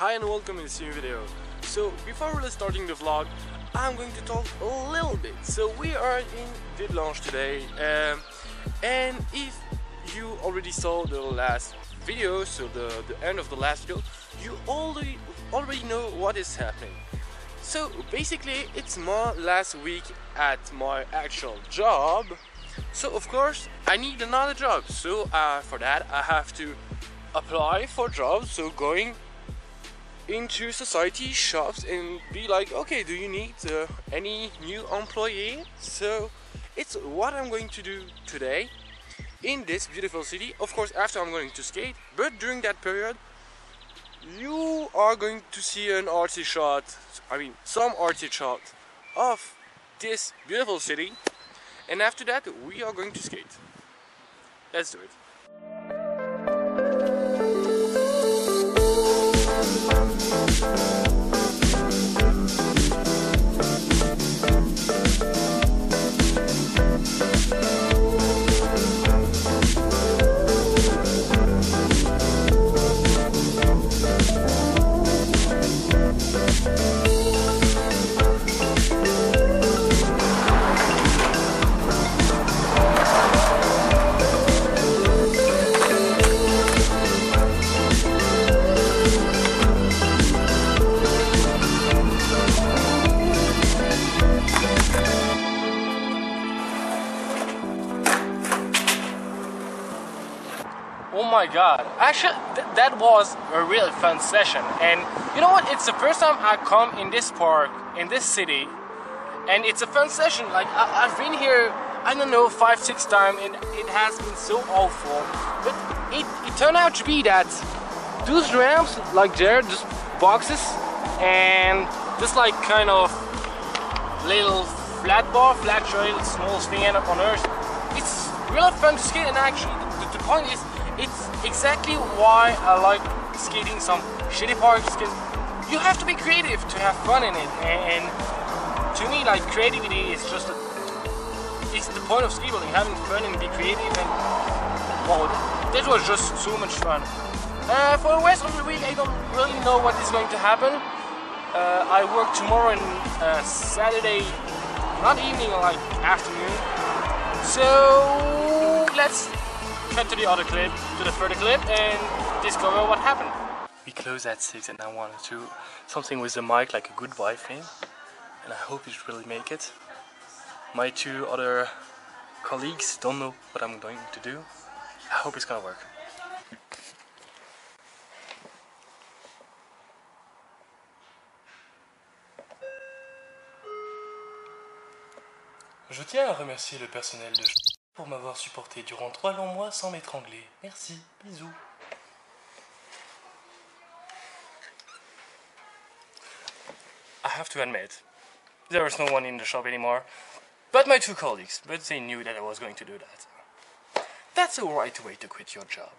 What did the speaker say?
Hi and welcome in this new video. So before really starting the vlog, I'm going to talk a little bit. So we are in Village today um, and if you already saw the last video, so the, the end of the last video, you already, already know what is happening. So basically it's my last week at my actual job. So of course I need another job. So uh, for that I have to apply for jobs. So going into society shops and be like okay do you need uh, any new employee? So it's what i'm going to do today in this beautiful city. Of course after i'm going to skate but during that period you are going to see an arty shot i mean some arty shot of this beautiful city. And after that we are going to skate. Let's do it Oh my god. Actually, th that was a really fun session. And you know what? It's the first time I come in this park, in this city. And it's a fun session. Like, I have been here, I don't know, five, six times. And it has been so awful. But it, it turned out to be that those ramps, like there, just boxes. And just like kind of little flat bar, flat trail, smallest thing on earth. It's really fun to skate. And actually, the, the point is, it's exactly why I like skating some shitty parks because you have to be creative to have fun in it. And to me like creativity is just a, it's the point of skateboarding having fun and be creative and wow, that was just so much fun. Uh, for the rest of the week I don't really know what is going to happen. Uh, I work tomorrow and uh, Saturday not evening like afternoon. So let's cut to the other clip, to the further clip, and discover what happened. We close at 6 and I wanted to something with the mic, like a goodbye thing. And I hope it really make it. My two other colleagues don't know what I'm going to do. I hope it's gonna work. Je tiens à remercier le personnel de pour m'avoir supporté durant trois longs mois sans m'étrangler. Merci, bisous. I have to admit, there was no one in the shop anymore, but my two colleagues, but they knew that I was going to do that. That's a right way to quit your job.